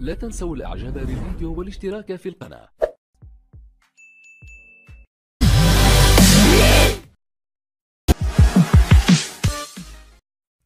لا تنسوا الاعجاب بالفيديو والاشتراك في القناة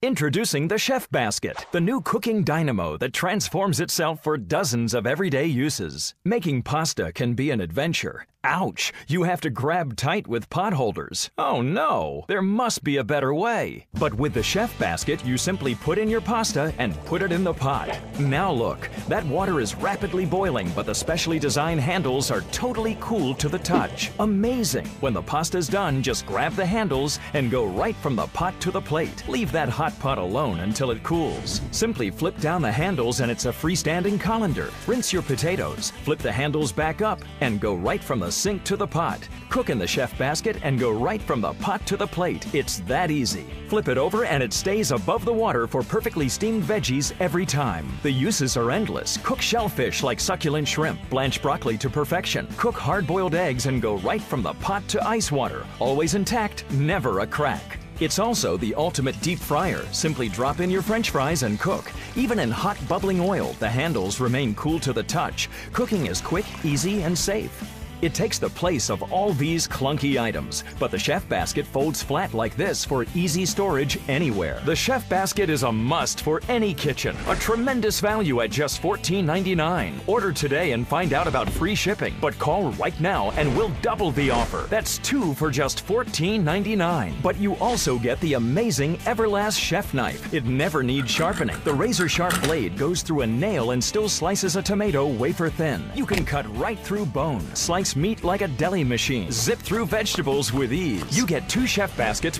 Introducing the Chef Basket, the new cooking dynamo that transforms itself for dozens of everyday uses. Making pasta can be an adventure. Ouch! You have to grab tight with pot holders. Oh no! There must be a better way. But with the Chef Basket, you simply put in your pasta and put it in the pot. Now look, that water is rapidly boiling, but the specially designed handles are totally cool to the touch. Amazing! When the pasta's done, just grab the handles and go right from the pot to the plate. Leave that hot pot alone until it cools. Simply flip down the handles and it's a freestanding colander. Rinse your potatoes, flip the handles back up, and go right from the sink to the pot. Cook in the chef basket and go right from the pot to the plate. It's that easy. Flip it over and it stays above the water for perfectly steamed veggies every time. The uses are endless. Cook shellfish like succulent shrimp, blanch broccoli to perfection. Cook hard-boiled eggs and go right from the pot to ice water. Always intact, never a crack. It's also the ultimate deep fryer. Simply drop in your french fries and cook. Even in hot bubbling oil, the handles remain cool to the touch. Cooking is quick, easy, and safe. It takes the place of all these clunky items, but the Chef Basket folds flat like this for easy storage anywhere. The Chef Basket is a must for any kitchen. A tremendous value at just $14.99. Order today and find out about free shipping, but call right now and we'll double the offer. That's two for just $14.99. But you also get the amazing Everlast Chef Knife. It never needs sharpening. The razor sharp blade goes through a nail and still slices a tomato wafer thin. You can cut right through bone, slice meat like a deli machine, zip through vegetables with ease. You get two chef baskets.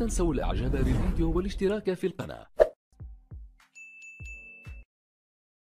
تنسوا الإعجاب بالفيديو والاشتراك في القناة.